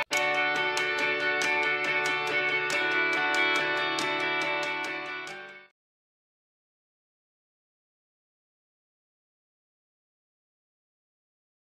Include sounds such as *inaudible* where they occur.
you *laughs*